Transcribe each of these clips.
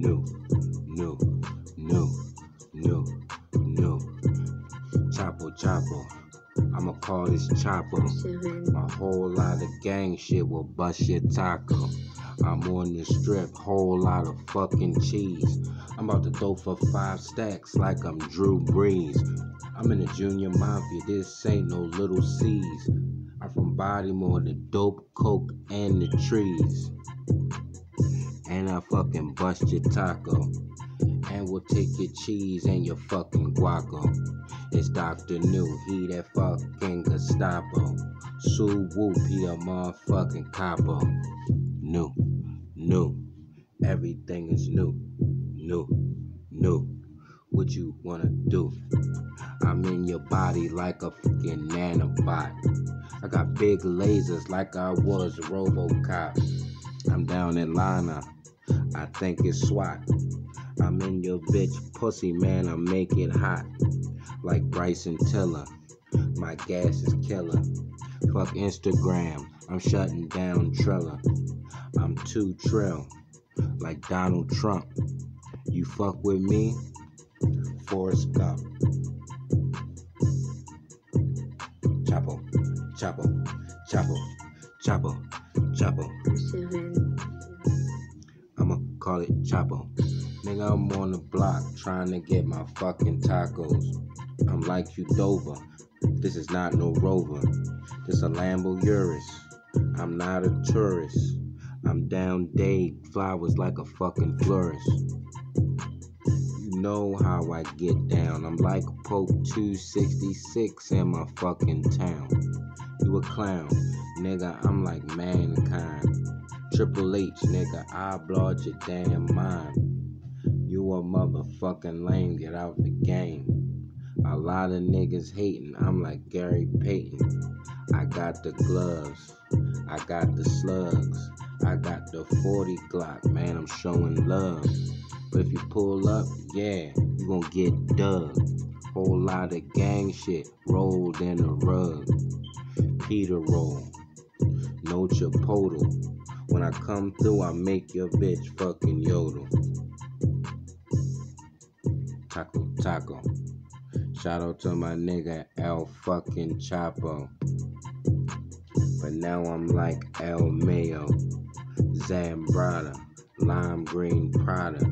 new, new, new, new, new. Chapo, Chapo. I'ma call this seven, A whole lot of gang shit will bust your taco. I'm on the strip, whole lot of fucking cheese. I'm about to throw for five stacks like I'm Drew Brees. I'm in the junior mafia, this ain't no little C's. I'm from Baltimore, the dope, coke, and the trees. I fucking bust your taco. And we'll take your cheese and your fucking guaco. It's Dr. New, he that fucking Gestapo. Sue Whoop, he a motherfucking capo. New, new, everything is new, new, new. What you wanna do? I'm in your body like a fucking nanobot. I got big lasers like I was Robocop. I'm down in Lana, I think it's SWAT. I'm in your bitch pussy, man, I make it hot. Like Bryson Tiller, my gas is killer. Fuck Instagram, I'm shutting down Triller. I'm too trill, like Donald Trump. You fuck with me, Forrest Gump. Chapo, Chapo, Chapo, Chapo, Chapo. Call it Chapo. Nigga, I'm on the block trying to get my fucking tacos. I'm like you Dover. This is not no rover. This a Lambo Urus. I'm not a tourist. I'm down day flowers like a fucking florist. You know how I get down. I'm like Pope 266 in my fucking town. You a clown, nigga. I'm like mankind. Triple H, nigga, I blowed your damn mind. You a motherfucking lame, get out the game. A lot of niggas hating, I'm like Gary Payton. I got the gloves, I got the slugs, I got the 40 Glock, man, I'm showing love. But if you pull up, yeah, you gon' get dug. Whole lot of gang shit rolled in a rug. Peter roll, no chipotle. When I come through, I make your bitch fucking yodel. Taco, taco. Shout out to my nigga El fucking Chapo. But now I'm like El Mayo, Zambrata, Lime Green Prada.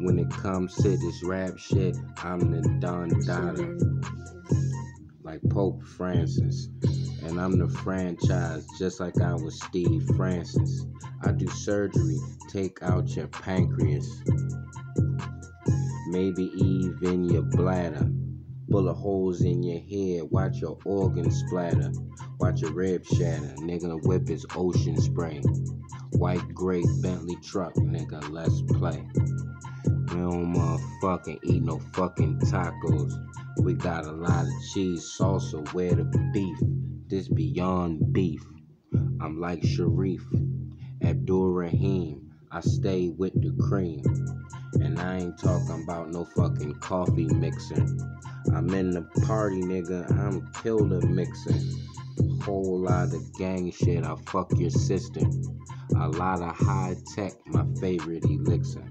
When it comes to this rap shit, I'm the Don Dada like Pope Francis. And I'm the franchise, just like I was Steve Francis. I do surgery, take out your pancreas. Maybe even your bladder. Bullet holes in your head, watch your organs splatter. Watch your rib shatter, nigga whip his ocean spray. White gray Bentley truck, nigga, let's play. We don't motherfucking eat no fucking tacos. We got a lot of cheese, salsa, where the beef? This beyond beef. I'm like Shareef, Abdul Rahim. I stay with the cream. And I ain't talking about no fucking coffee mixing. I'm in the party, nigga. I'm killer mixing. Whole lot of gang shit. I fuck your sister. A lot of high tech, my favorite elixir.